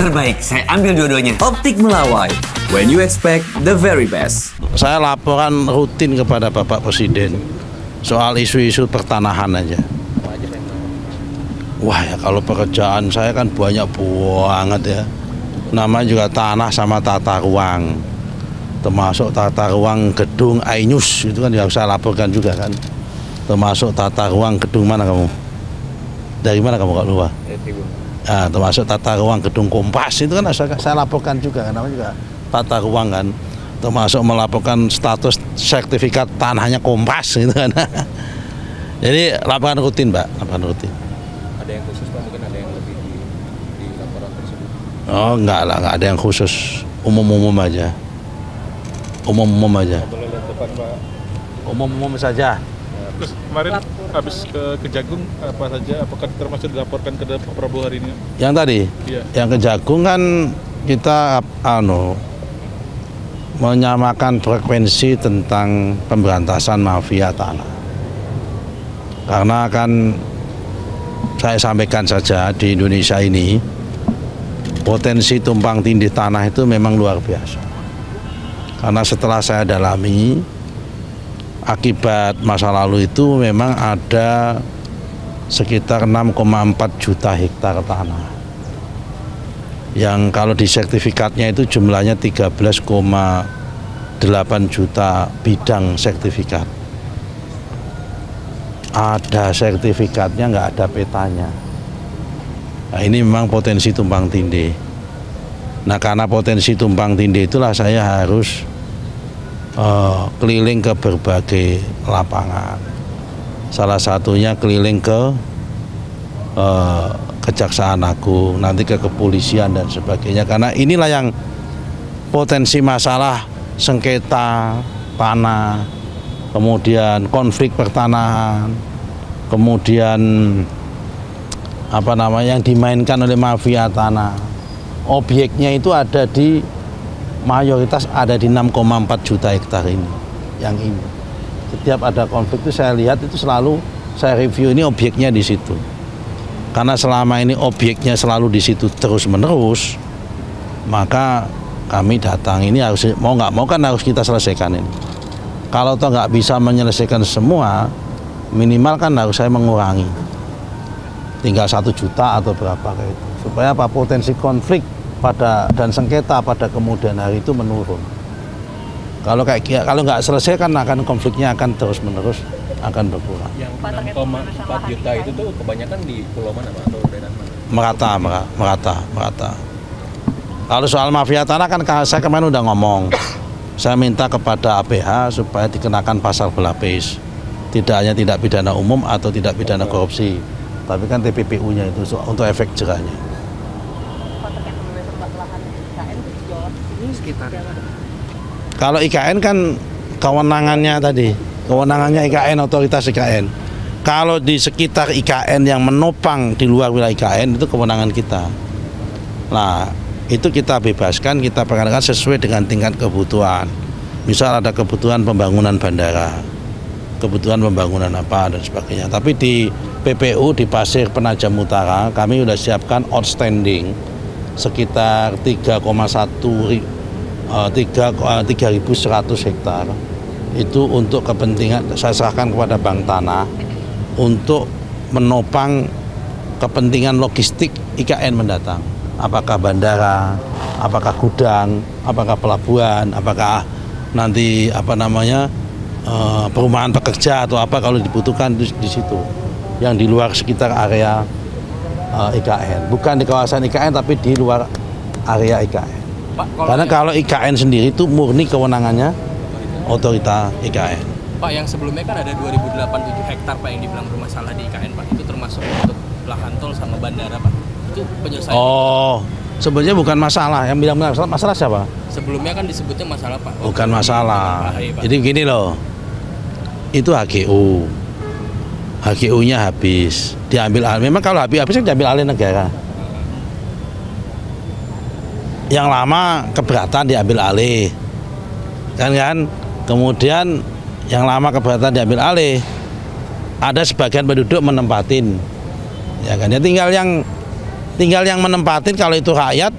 terbaik. Saya ambil dua-duanya. Optik Melawai, when you expect the very best. Saya laporan rutin kepada Bapak Presiden soal isu-isu pertanahan aja. Wah ya kalau pekerjaan saya kan banyak banget ya. Namanya juga tanah sama tata ruang. Termasuk tata ruang gedung Ainus itu kan yang saya laporkan juga kan. Termasuk tata ruang gedung mana kamu? Dari mana kamu kak lupa? Nah, termasuk tata ruang gedung Kompas itu kan saya, saya laporkan juga kan namanya juga tata ruang kan. Termasuk melaporkan status sertifikat tanahnya Kompas gitu kan. Jadi laporan rutin, Mbak, laporan rutin. Ada yang khusus Pak, mungkin ada yang lebih di, di laporan tersebut. Oh enggak lah, enggak ada yang khusus, umum-umum aja, umum-umum aja, Boleh lihat depan Pak. umum-umum saja. Terus kemarin habis ke Kejagung apa saja? Apakah termasuk dilaporkan ke Pak Prabowo hari ini? Yang tadi, Iya. yang ke Jagung kan kita anu menyamakan frekuensi tentang pemberantasan mafia tanah. Karena kan saya sampaikan saja di Indonesia ini potensi tumpang tindih tanah itu memang luar biasa. Karena setelah saya dalami akibat masa lalu itu memang ada sekitar 6,4 juta hektar tanah. Yang kalau di sertifikatnya itu jumlahnya 13,8 juta bidang sertifikat. Ada sertifikatnya nggak ada petanya. Nah ini memang potensi tumpang tindih. Nah karena potensi tumpang tindih itulah saya harus eh, keliling ke berbagai lapangan. Salah satunya keliling ke eh, kejaksaan agung nanti ke kepolisian dan sebagainya. Karena inilah yang potensi masalah sengketa tanah kemudian konflik pertanahan kemudian apa namanya yang dimainkan oleh mafia tanah. Objeknya itu ada di mayoritas ada di 6,4 juta hektar ini yang ini. Setiap ada konflik itu saya lihat itu selalu saya review ini objeknya di situ. Karena selama ini objeknya selalu di situ terus menerus maka kami datang ini harus mau nggak mau kan harus kita selesaikan ini. Kalau toh nggak bisa menyelesaikan semua minimal kan harus saya mengurangi. Tinggal satu juta atau berapa kayak itu supaya apa? Potensi konflik pada dan sengketa pada kemudian hari itu menurun. Kalau kayak kalau nggak selesai kan akan konfliknya akan terus menerus akan berkurang. Yang 6,4 juta itu tuh kebanyakan di pulau mana Pak? Atau daerah mana? merata mera- merata merata. Kalau soal mafia tanah kan ka- saya kemarin udah ngomong. Saya minta kepada APH supaya dikenakan pasal berlapis. Tidak hanya tidak pidana umum atau tidak pidana korupsi tapi kan TPPU-nya itu untuk efek jerahnya kalau IKN kan kewenangannya tadi kewenangannya IKN otoritas IKN kalau di sekitar IKN yang menopang di luar wilayah IKN itu kewenangan kita. Nah itu kita bebaskan kita perkenalkan sesuai dengan tingkat kebutuhan. Misal ada kebutuhan pembangunan bandara kebutuhan pembangunan apa dan sebagainya. Tapi di PPU di Pasir Penajam Utara kami sudah siapkan outstanding sekitar 3,1 ri- eh, eh, 3.100 hektar. Itu untuk kepentingan saya serahkan kepada Bank Tanah untuk menopang kepentingan logistik IKN mendatang. Apakah bandara apakah gudang apakah pelabuhan apakah nanti apa namanya eh, perumahan pekerja atau apa kalau dibutuhkan di, di situ. Yang di luar sekitar area eh, IKN bukan di kawasan IKN tapi di luar area IKN Pak, kalau karena yang, kalau IKN sendiri itu murni kewenangannya otorita IKN. Pak yang sebelumnya kan ada 2087 hektar Pak yang dibilang bermasalah di IKN Pak. Itu termasuk untuk lahan tol sama bandara Pak. Itu penyelesaian. Oh, sebenarnya bukan masalah. Yang bilang masalah, masalah siapa? Sebelumnya kan disebutnya masalah Pak. Bukan masalah. Jadi begini loh, itu HGU. HGU-nya habis, diambil alih. Memang kalau habis habis kan diambil alih negara. Yang lama keberatan diambil alih, kan kan. Kemudian yang lama keberatan diambil alih, ada sebagian penduduk menempatin, ya kan. Ya tinggal yang tinggal yang menempatin kalau itu rakyat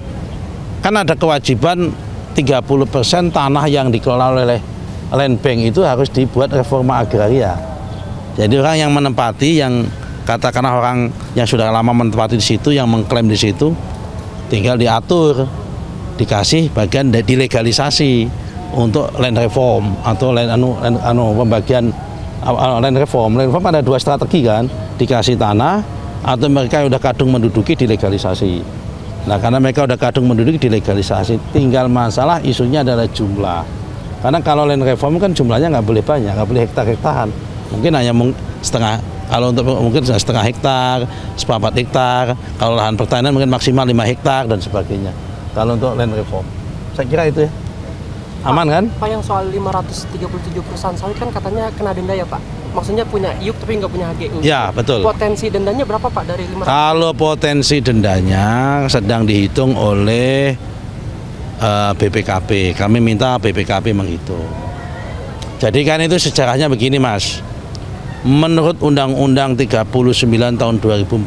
kan ada kewajiban 30% tanah yang dikelola oleh land bank itu harus dibuat reforma agraria. Jadi orang yang menempati yang katakanlah orang yang sudah lama menempati di situ yang mengklaim di situ tinggal diatur dikasih bagian dilegalisasi untuk land reform atau land anu, land, anu pembagian land reform. Land reform ada dua strategi kan, dikasih tanah atau mereka udah kadung menduduki dilegalisasi. Nah karena mereka udah kadung menduduki dilegalisasi, tinggal masalah isunya adalah jumlah. Karena kalau land reform kan jumlahnya nggak boleh banyak, nggak boleh hektar-hektaran. Mungkin hanya setengah, kalau untuk mungkin setengah hektar, seperempat hektar. Kalau lahan pertanian mungkin maksimal 5 hektar dan sebagainya. Kalau untuk land reform, saya kira itu ya. Aman kan? Pak yang soal 537 perusahaan sawit kan katanya kena denda ya Pak? Maksudnya punya IUP tapi nggak punya HGU. Ya betul. Potensi dendanya berapa Pak dari 500? Kalau potensi dendanya sedang dihitung oleh eh, BPKP, kami minta BPKP menghitung. Jadi kan itu sejarahnya begini Mas. Menurut Undang-Undang 39 tahun 2014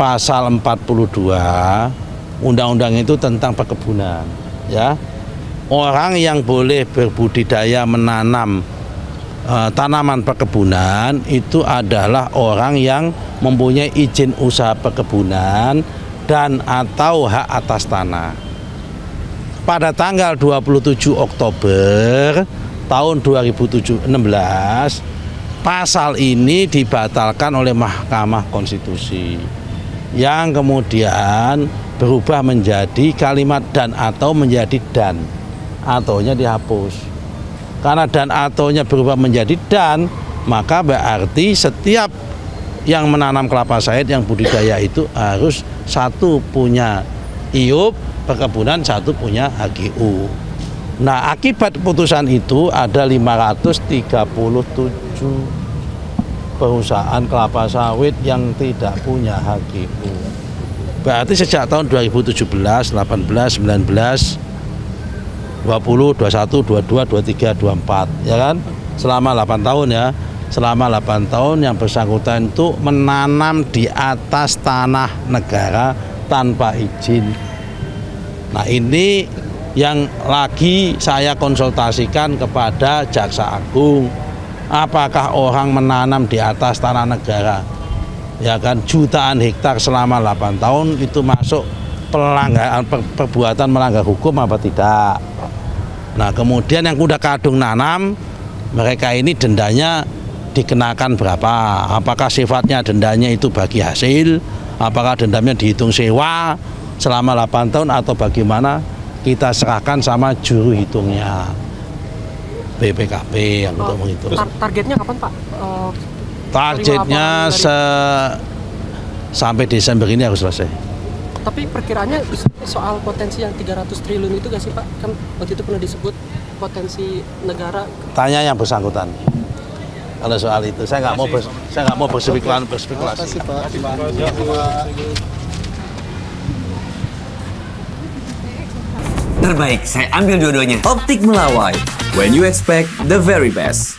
pasal 42 undang-undang itu tentang perkebunan ya. Orang yang boleh berbudidaya menanam eh, tanaman perkebunan itu adalah orang yang mempunyai izin usaha perkebunan dan atau hak atas tanah. Pada tanggal 27 Oktober tahun 2016 pasal ini dibatalkan oleh Mahkamah Konstitusi. Yang kemudian berubah menjadi kalimat dan atau menjadi dan. Ataunya dihapus. Karena dan ataunya berubah menjadi dan maka berarti setiap yang menanam kelapa sawit yang budidaya itu harus satu punya IUP perkebunan satu punya HGU nah akibat putusan itu ada 537 perusahaan kelapa sawit yang tidak punya HGU berarti sejak tahun 2017, 18, 19 20, 21, 22, 23, 24 ya kan? Selama 8 tahun ya. Selama 8 tahun yang bersangkutan itu menanam di atas tanah negara tanpa izin. Nah ini yang lagi saya konsultasikan kepada Jaksa Agung apakah orang menanam di atas tanah negara ya kan jutaan hektar selama 8 tahun itu masuk pelanggaran per- perbuatan melanggar hukum apa tidak Nah kemudian yang udah kadung nanam mereka ini dendanya dikenakan berapa? Apakah sifatnya dendanya itu bagi hasil? Apakah dendamnya dihitung sewa selama 8 tahun atau bagaimana? Kita serahkan sama juru hitungnya BPKP yang untuk menghitung. Tar- targetnya kapan Pak? Eh, Targetnya terima se- sampai Desember ini harus selesai. tapi perkiraannya soal potensi yang 300 triliun itu gak sih Pak? Kan waktu itu pernah disebut potensi negara Tanya yang bersangkutan. Kalau soal itu saya nggak mau saya nggak mau berspekulasi. berspekulasi. Terbaik, saya ambil dua-duanya. Optik Melawai. When you expect the very best.